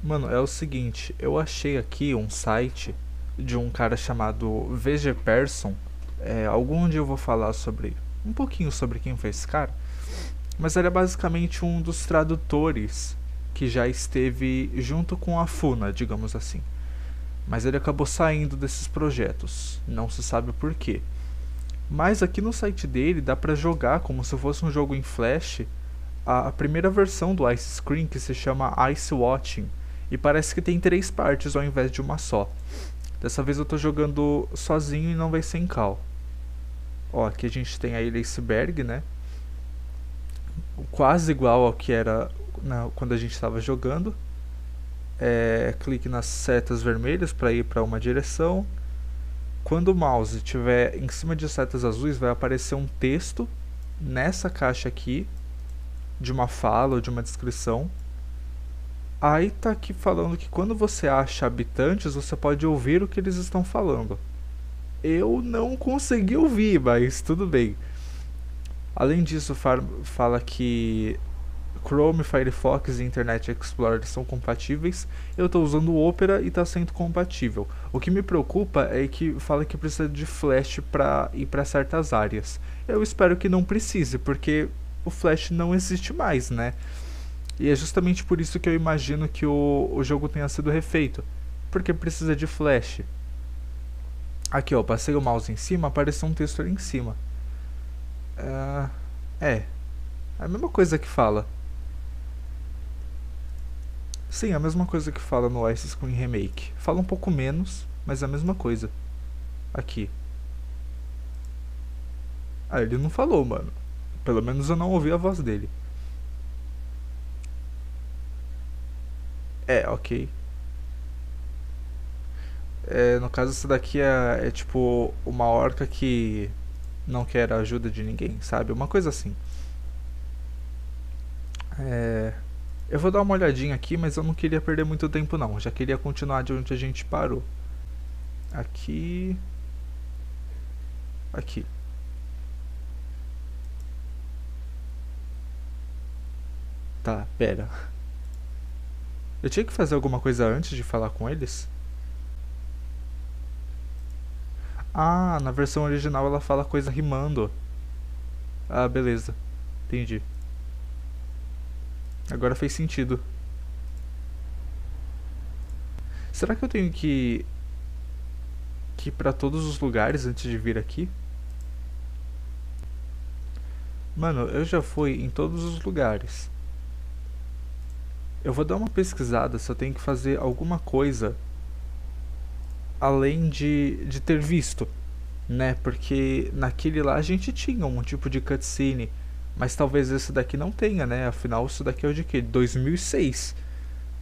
Mano, é o seguinte, eu achei aqui um site de um cara chamado VG Person. É, algum dia eu vou falar sobre um pouquinho sobre quem foi esse cara. Mas ele é basicamente um dos tradutores que já esteve junto com a Funa, digamos assim. Mas ele acabou saindo desses projetos, não se sabe por quê. Mas aqui no site dele dá para jogar como se fosse um jogo em Flash a, a primeira versão do Ice Screen que se chama Ice Watching e parece que tem três partes ao invés de uma só. Dessa vez eu tô jogando sozinho e não vai ser em cal. Ó, aqui a gente tem a ilha iceberg, né? Quase igual ao que era na, quando a gente estava jogando. É, clique nas setas vermelhas para ir para uma direção. Quando o mouse estiver em cima de setas azuis, vai aparecer um texto nessa caixa aqui de uma fala ou de uma descrição Aí tá aqui falando que quando você acha habitantes, você pode ouvir o que eles estão falando. Eu não consegui ouvir, mas tudo bem. Além disso, fala que Chrome, Firefox e Internet Explorer são compatíveis. Eu estou usando o Opera e está sendo compatível. O que me preocupa é que fala que precisa de Flash para ir para certas áreas. Eu espero que não precise, porque o Flash não existe mais, né? E é justamente por isso que eu imagino que o, o jogo tenha sido refeito. Porque precisa de flash. Aqui ó, passei o mouse em cima, apareceu um texto ali em cima. Uh, é. É a mesma coisa que fala. Sim, a mesma coisa que fala no Ice Screen Remake. Fala um pouco menos, mas é a mesma coisa. Aqui. Ah, ele não falou, mano. Pelo menos eu não ouvi a voz dele. É, ok. É, no caso, essa daqui é, é tipo uma orca que não quer a ajuda de ninguém, sabe? Uma coisa assim. É, eu vou dar uma olhadinha aqui, mas eu não queria perder muito tempo não. Já queria continuar de onde a gente parou. Aqui. Aqui. Tá, pera. Eu tinha que fazer alguma coisa antes de falar com eles? Ah, na versão original ela fala coisa rimando. Ah, beleza. Entendi. Agora fez sentido. Será que eu tenho que que ir para todos os lugares antes de vir aqui? Mano, eu já fui em todos os lugares. Eu vou dar uma pesquisada se eu tenho que fazer alguma coisa além de, de ter visto, né? Porque naquele lá a gente tinha um tipo de cutscene, mas talvez esse daqui não tenha, né? Afinal, isso daqui é o de que? 2006,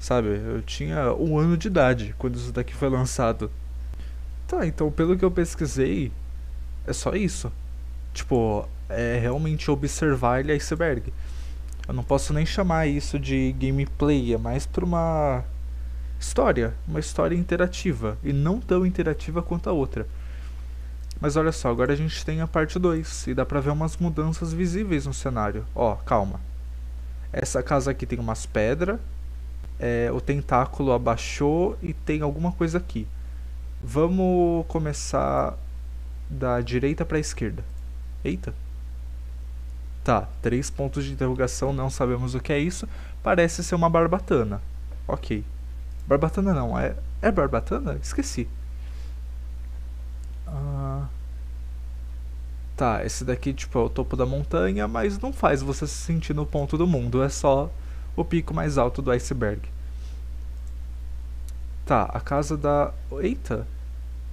sabe? Eu tinha um ano de idade quando isso daqui foi lançado. Tá, então pelo que eu pesquisei, é só isso. Tipo, é realmente observar ele iceberg. Eu não posso nem chamar isso de gameplay, é mais para uma história, uma história interativa e não tão interativa quanto a outra. Mas olha só, agora a gente tem a parte 2 e dá pra ver umas mudanças visíveis no cenário. Ó, calma. Essa casa aqui tem umas pedras, é, o tentáculo abaixou e tem alguma coisa aqui. Vamos começar da direita para a esquerda. Eita. Tá, três pontos de interrogação, não sabemos o que é isso. Parece ser uma barbatana. Ok. Barbatana não, é. É barbatana? Esqueci. Ah, tá, esse daqui tipo é o topo da montanha, mas não faz você se sentir no ponto do mundo, é só o pico mais alto do iceberg. Tá, a casa da. Eita!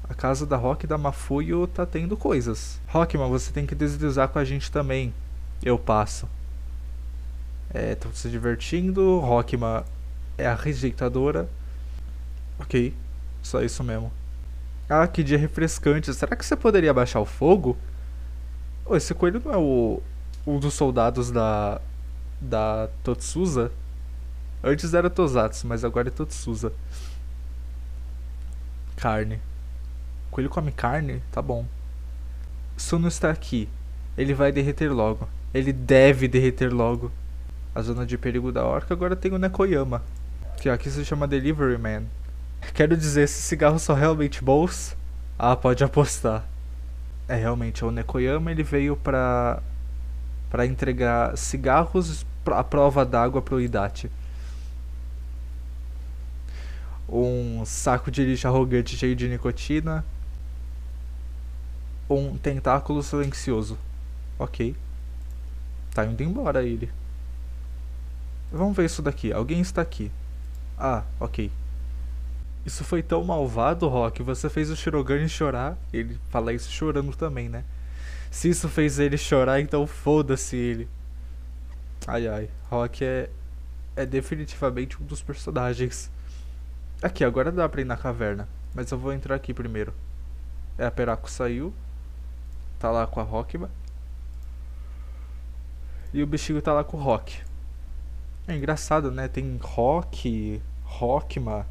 A casa da Rock da Mafuyo tá tendo coisas. Rockman, você tem que deslizar com a gente também eu passo. É, tô se divertindo. Rockman é a rejeitadora. Ok, só isso mesmo. Ah, que dia refrescante. Será que você poderia baixar o fogo? Oh, esse coelho não é o um dos soldados da da Totsuza? Antes era Tosatsu, mas agora é Totsuza. Carne. Coelho come carne? Tá bom. Suno está aqui. Ele vai derreter logo. Ele deve derreter logo. A zona de perigo da orca agora tem o Nekoyama. Aqui, aqui se chama Delivery Man. Quero dizer, esses cigarros são realmente bons? Ah, pode apostar. É, realmente, o Nekoyama ele veio pra, pra entregar cigarros à prova d'água pro Hidachi. Um saco de lixo arrogante cheio de nicotina. Um tentáculo silencioso. Ok. Tá indo embora ele. Vamos ver isso daqui. Alguém está aqui. Ah, ok. Isso foi tão malvado, Rock. Você fez o Shirogane chorar. Ele fala isso chorando também, né? Se isso fez ele chorar, então foda-se ele. Ai ai. Rock é. É definitivamente um dos personagens. Aqui, agora dá pra ir na caverna. Mas eu vou entrar aqui primeiro. É, a Peraco saiu. Tá lá com a Rockma. E o bichinho tá lá com o Rock. É engraçado, né? Tem Rock, Rockma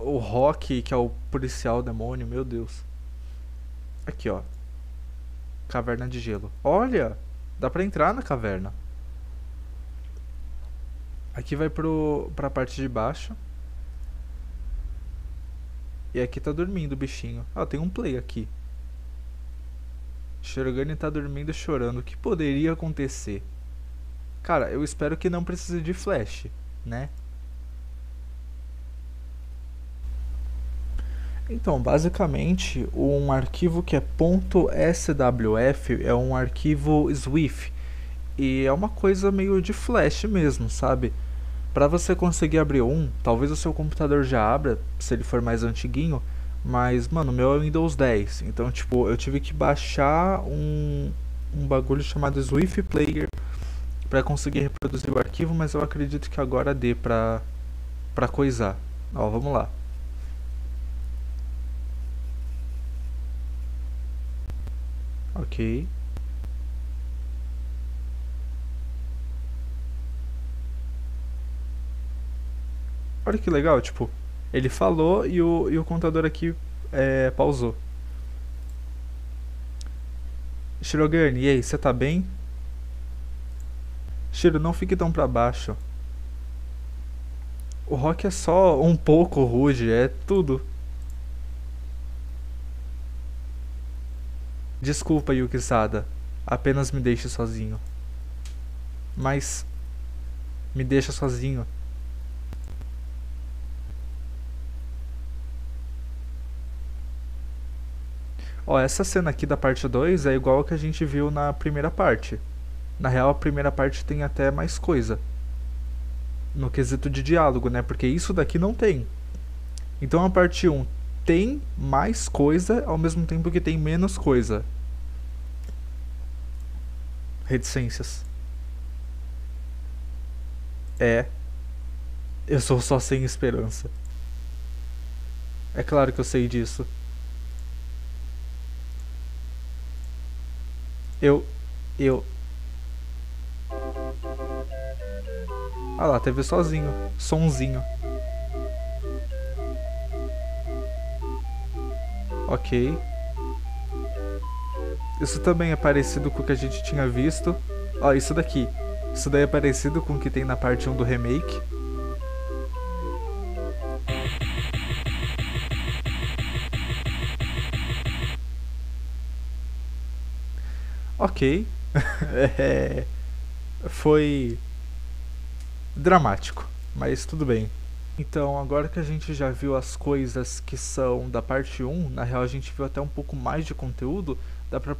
o Rock, que é o policial demônio, meu Deus. Aqui, ó. Caverna de gelo. Olha! Dá pra entrar na caverna. Aqui vai pro, pra parte de baixo. E aqui tá dormindo o bichinho. Ah, tem um play aqui. Shirogane tá dormindo chorando. O que poderia acontecer? Cara, eu espero que não precise de flash, né? Então, basicamente, um arquivo que é .swf é um arquivo Swift e é uma coisa meio de flash mesmo, sabe? Para você conseguir abrir um, talvez o seu computador já abra, se ele for mais antiguinho, mas, mano, o meu é Windows 10, então, tipo, eu tive que baixar um, um bagulho chamado Swift Player para conseguir reproduzir o arquivo, mas eu acredito que agora dê pra, pra coisar. Ó, vamos lá. Ok. Olha que legal, tipo, ele falou e o, e o contador aqui é, pausou. Shirogane, e aí, você tá bem? Shiro, não fique tão pra baixo. O rock é só um pouco rude, é tudo. Desculpa, Yuki-sada. Apenas me deixe sozinho. Mas. Me deixa sozinho. Ó, essa cena aqui da parte 2 é igual a que a gente viu na primeira parte. Na real, a primeira parte tem até mais coisa. No quesito de diálogo, né? Porque isso daqui não tem. Então a parte 1 tem mais coisa ao mesmo tempo que tem menos coisa. Reticências. É. Eu sou só sem esperança. É claro que eu sei disso. Eu. Eu. Ah lá, teve sozinho. Sonzinho. Ok. Isso também é parecido com o que a gente tinha visto. Ó, isso daqui. Isso daí é parecido com o que tem na parte 1 do remake. Ok. é, foi dramático, mas tudo bem. Então, agora que a gente já viu as coisas que são da parte 1, na real a gente viu até um pouco mais de conteúdo, dá pra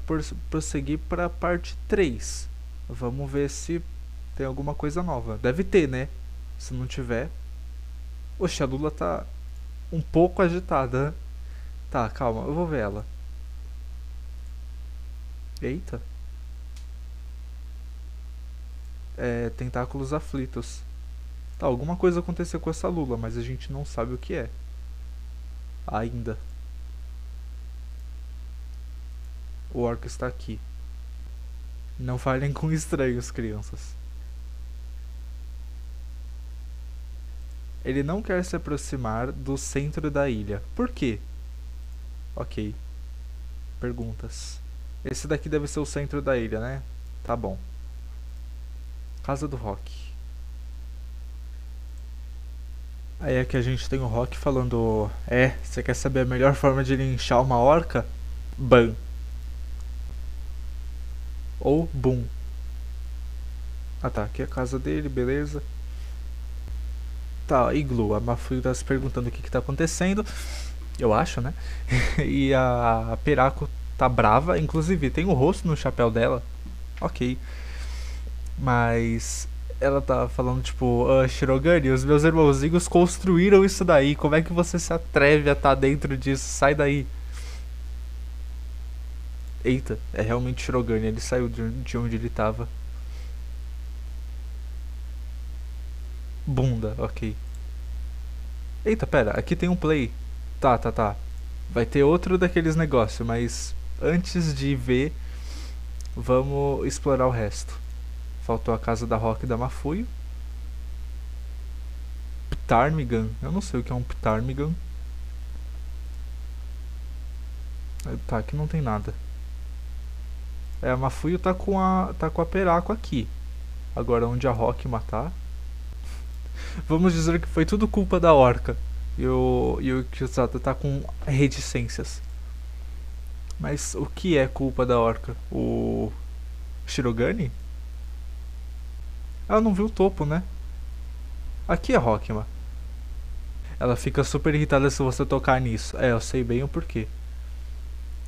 prosseguir pra parte 3. Vamos ver se tem alguma coisa nova. Deve ter, né? Se não tiver. Oxe, a Lula tá um pouco agitada. Tá, calma, eu vou ver ela. Eita. É, tentáculos aflitos. Tá, alguma coisa aconteceu com essa Lula, mas a gente não sabe o que é. Ainda. O orc está aqui. Não falem com estranhos, crianças. Ele não quer se aproximar do centro da ilha. Por quê? Ok. Perguntas. Esse daqui deve ser o centro da ilha, né? Tá bom. Casa do Rock. Aí é que a gente tem o Rock falando: É, você quer saber a melhor forma de linchar uma orca? Ban. Ou Boom. Ah tá, aqui é a casa dele, beleza. Tá, Iglu, a Mafuio tá se perguntando o que que tá acontecendo. Eu acho, né? e a Peraco tá brava, inclusive tem o rosto no chapéu dela. Ok. Mas ela tá falando, tipo, uh, Shirogane, os meus irmãozinhos construíram isso daí. Como é que você se atreve a estar tá dentro disso? Sai daí. Eita, é realmente Shirogane, ele saiu de onde ele tava. Bunda, ok. Eita, pera, aqui tem um play. Tá, tá, tá. Vai ter outro daqueles negócios, mas antes de ver, vamos explorar o resto. Faltou a casa da Rock da Mafuio. Ptarmigan. Eu não sei o que é um Ptarmigan. Tá, aqui não tem nada. É, a Mafuio tá com a, tá com a Peraco aqui. Agora onde a Rock matar... Vamos dizer que foi tudo culpa da Orca. E o, e o Kiyosata tá com reticências. Mas o que é culpa da Orca? O Shirogane? Ela não viu o topo, né? Aqui é Rockma. Ela fica super irritada se você tocar nisso. É, eu sei bem o porquê.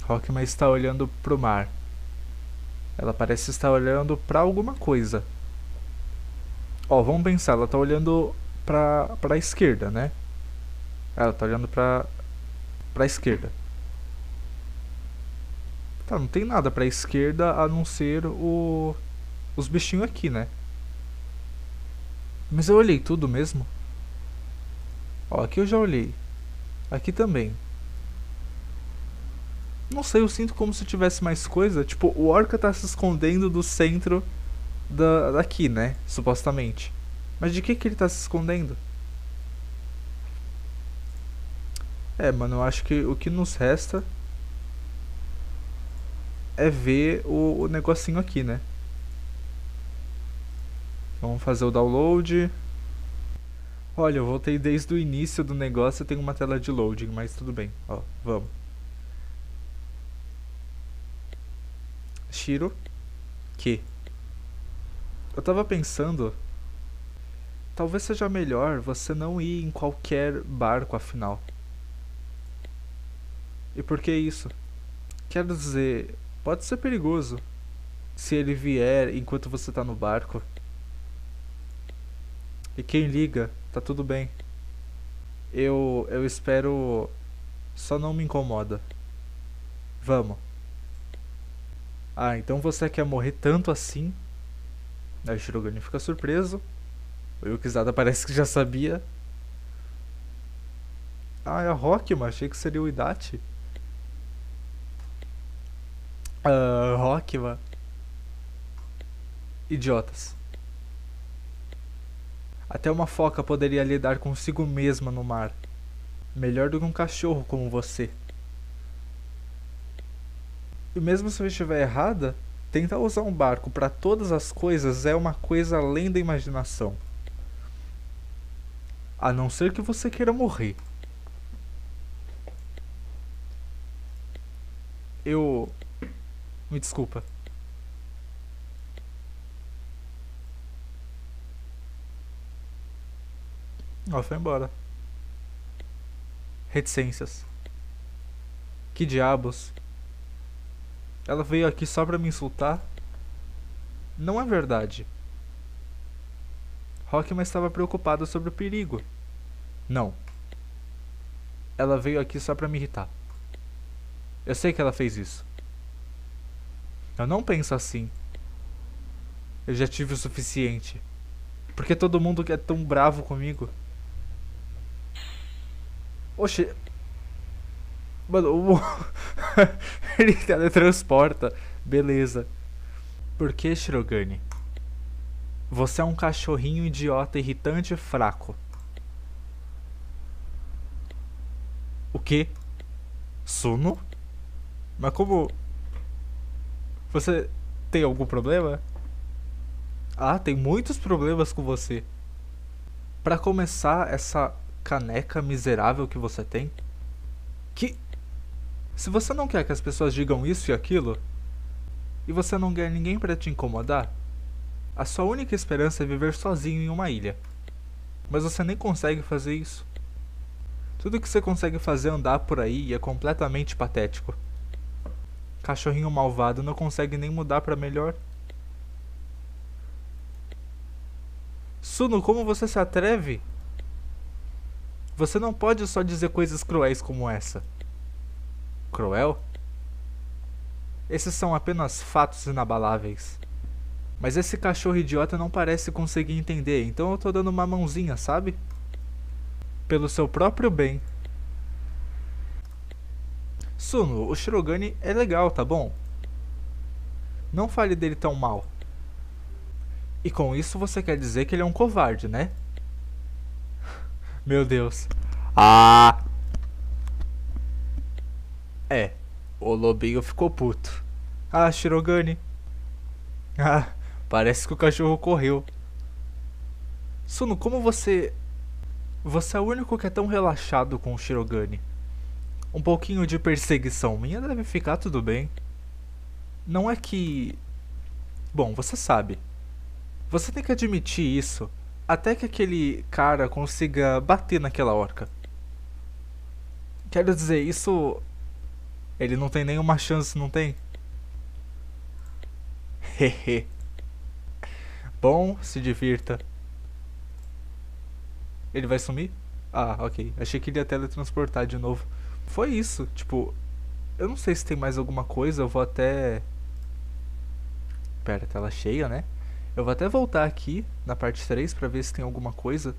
Rockma está olhando pro mar. Ela parece estar olhando para alguma coisa. Ó, vamos pensar, ela tá olhando pra, pra esquerda, né? Ela tá olhando pra, pra esquerda. Tá, não tem nada pra esquerda a não ser o, os bichinhos aqui, né? Mas eu olhei tudo mesmo. Ó, aqui eu já olhei. Aqui também. Não sei, eu sinto como se tivesse mais coisa. Tipo, o Orca tá se escondendo do centro da, daqui, né? Supostamente. Mas de que que ele tá se escondendo? É, mano, eu acho que o que nos resta é ver o, o negocinho aqui, né? Vamos fazer o download. Olha, eu voltei desde o início do negócio e tem uma tela de loading, mas tudo bem. Ó, vamos. Shiro. Que? Eu tava pensando... Talvez seja melhor você não ir em qualquer barco, afinal. E por que isso? Quero dizer, pode ser perigoso. Se ele vier enquanto você tá no barco. E quem liga, tá tudo bem. Eu eu espero só não me incomoda. Vamos. Ah, então você quer morrer tanto assim? O Shirogane fica surpreso. O Yukizada parece que já sabia. Ah, é a Rockman, achei que seria o Idachi. Uh, Rockman. Idiotas. Até uma foca poderia lidar consigo mesma no mar. Melhor do que um cachorro como você. E mesmo se eu estiver errada, tentar usar um barco para todas as coisas é uma coisa além da imaginação. A não ser que você queira morrer. Eu. Me desculpa. Ela foi embora. Reticências. Que diabos? Ela veio aqui só pra me insultar? Não é verdade. Rockman estava preocupado sobre o perigo. Não. Ela veio aqui só pra me irritar. Eu sei que ela fez isso. Eu não penso assim. Eu já tive o suficiente. Por que todo mundo é tão bravo comigo? Oxe. Mano, o... ele teletransporta. Beleza. Por que, Shirogane? Você é um cachorrinho idiota, irritante e fraco. O que? Suno? Mas como... Você tem algum problema? Ah, tem muitos problemas com você. Para começar, essa caneca miserável que você tem? Que. Se você não quer que as pessoas digam isso e aquilo, e você não quer ninguém para te incomodar, a sua única esperança é viver sozinho em uma ilha. Mas você nem consegue fazer isso. Tudo que você consegue fazer é andar por aí é completamente patético. Cachorrinho malvado não consegue nem mudar para melhor. Suno, como você se atreve? Você não pode só dizer coisas cruéis como essa. Cruel? Esses são apenas fatos inabaláveis. Mas esse cachorro idiota não parece conseguir entender, então eu tô dando uma mãozinha, sabe? Pelo seu próprio bem. Suno, o Shirogane é legal, tá bom? Não fale dele tão mal. E com isso você quer dizer que ele é um covarde, né? Meu Deus. Ah! É, o lobinho ficou puto. Ah, Shirogane. Ah, parece que o cachorro correu. Suno, como você. Você é o único que é tão relaxado com o Shirogane. Um pouquinho de perseguição minha deve ficar tudo bem. Não é que. Bom, você sabe. Você tem que admitir isso até que aquele cara consiga bater naquela orca. Quero dizer, isso. Ele não tem nenhuma chance, não tem? Hehe. Bom, se divirta. Ele vai sumir? Ah, ok. Achei que ele ia teletransportar de novo. Foi isso, tipo. Eu não sei se tem mais alguma coisa, eu vou até. Pera, tela cheia, né? Eu vou até voltar aqui na parte 3 para ver se tem alguma coisa.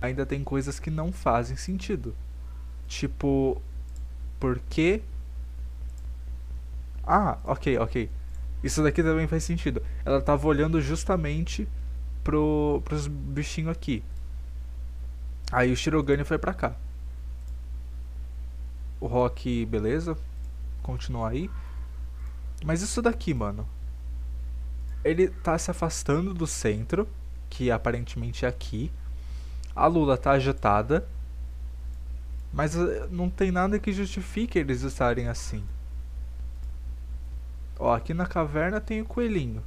Ainda tem coisas que não fazem sentido. Tipo, por que... Ah, ok, ok. Isso daqui também faz sentido. Ela tava olhando justamente pro, pros bichinhos aqui. Aí o Shirogane foi pra cá. O Rock, beleza. Continua aí. Mas isso daqui, mano ele tá se afastando do centro, que aparentemente é aqui. A Lula tá agitada, mas eh, não tem nada que justifique eles estarem assim. Ó, aqui na caverna tem o coelhinho.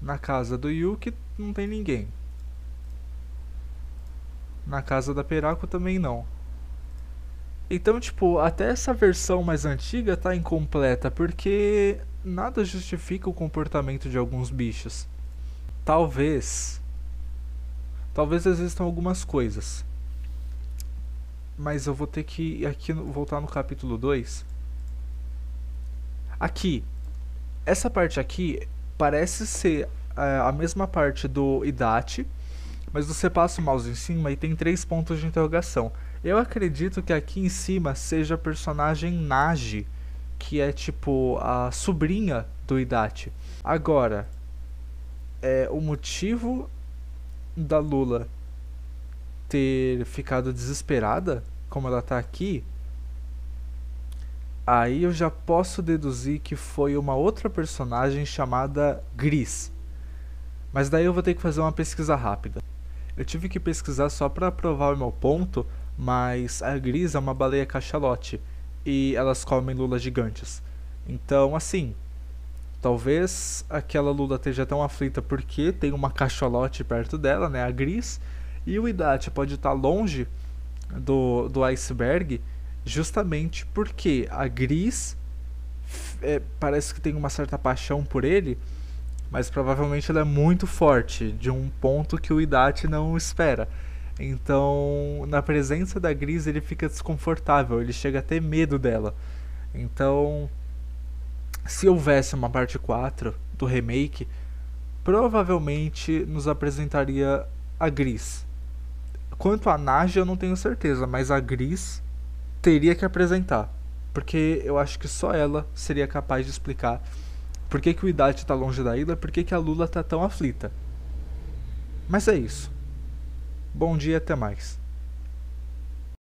Na casa do Yuki não tem ninguém. Na casa da Peraco também não. Então, tipo, até essa versão mais antiga tá incompleta, porque nada justifica o comportamento de alguns bichos. Talvez. Talvez existam algumas coisas. Mas eu vou ter que aqui voltar no capítulo 2. Aqui. Essa parte aqui parece ser é, a mesma parte do Idate, mas você passa o mouse em cima e tem três pontos de interrogação. Eu acredito que aqui em cima seja a personagem Nage, que é tipo a sobrinha do Idachi. Agora, é o motivo da Lula ter ficado desesperada, como ela tá aqui, aí eu já posso deduzir que foi uma outra personagem chamada Gris. Mas daí eu vou ter que fazer uma pesquisa rápida. Eu tive que pesquisar só para provar o meu ponto, mas a gris é uma baleia cachalote e elas comem lulas gigantes. Então, assim, talvez aquela lula esteja tão aflita porque tem uma cachalote perto dela, né, a gris, e o Idachi pode estar longe do, do iceberg justamente porque a gris é, parece que tem uma certa paixão por ele, mas provavelmente ela é muito forte, de um ponto que o Idachi não espera. Então, na presença da Gris, ele fica desconfortável, ele chega a ter medo dela. Então, se houvesse uma parte 4 do remake, provavelmente nos apresentaria a Gris. Quanto a Naja, eu não tenho certeza, mas a Gris teria que apresentar. Porque eu acho que só ela seria capaz de explicar por que, que o Idate está longe da ilha, por que, que a Lula está tão aflita. Mas é isso. Bom dia, até mais.